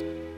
you